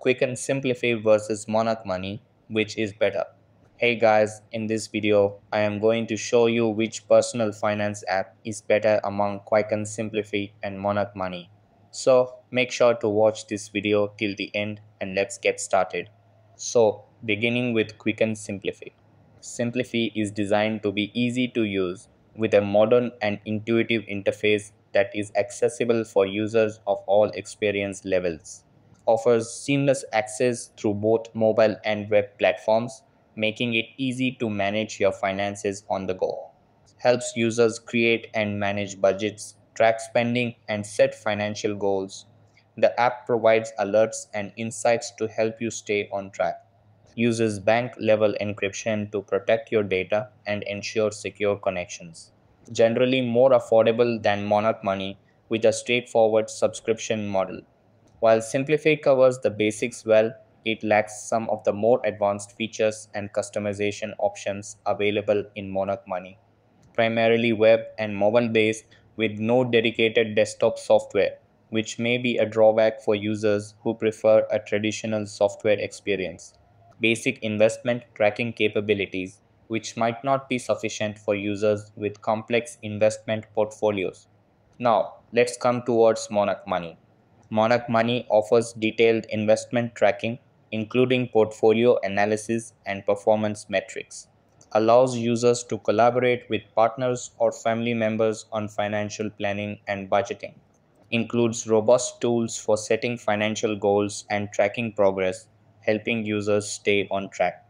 Quicken Simplifi versus Monarch Money, which is better? Hey guys, in this video, I am going to show you which personal finance app is better among Quicken Simplifi and Monarch Money. So make sure to watch this video till the end and let's get started. So beginning with Quicken Simplifi. Simplifi is designed to be easy to use with a modern and intuitive interface that is accessible for users of all experience levels. Offers seamless access through both mobile and web platforms, making it easy to manage your finances on the go. Helps users create and manage budgets, track spending, and set financial goals. The app provides alerts and insights to help you stay on track. Uses bank level encryption to protect your data and ensure secure connections generally more affordable than Monarch Money with a straightforward subscription model. While Simplifi covers the basics well, it lacks some of the more advanced features and customization options available in Monarch Money. Primarily web and mobile based with no dedicated desktop software, which may be a drawback for users who prefer a traditional software experience. Basic investment tracking capabilities which might not be sufficient for users with complex investment portfolios. Now, let's come towards Monarch Money. Monarch Money offers detailed investment tracking, including portfolio analysis and performance metrics, allows users to collaborate with partners or family members on financial planning and budgeting, includes robust tools for setting financial goals and tracking progress, helping users stay on track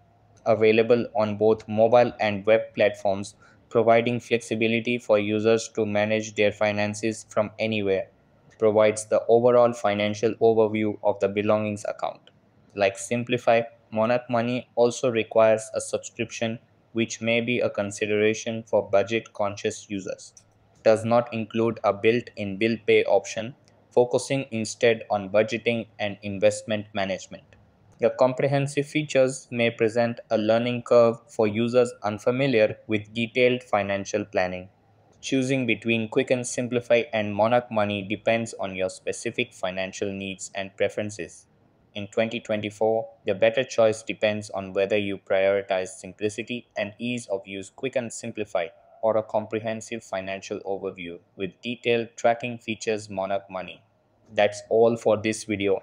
available on both mobile and web platforms, providing flexibility for users to manage their finances from anywhere. Provides the overall financial overview of the belongings account. Like Simplifi, Monarch Money also requires a subscription, which may be a consideration for budget conscious users. Does not include a built in bill pay option, focusing instead on budgeting and investment management. Your comprehensive features may present a learning curve for users unfamiliar with detailed financial planning. Choosing between Quicken Simplifi and Monarch Money depends on your specific financial needs and preferences. In 2024, the better choice depends on whether you prioritize simplicity and ease of use Quicken Simplifi or a comprehensive financial overview with detailed tracking features Monarch Money. That's all for this video.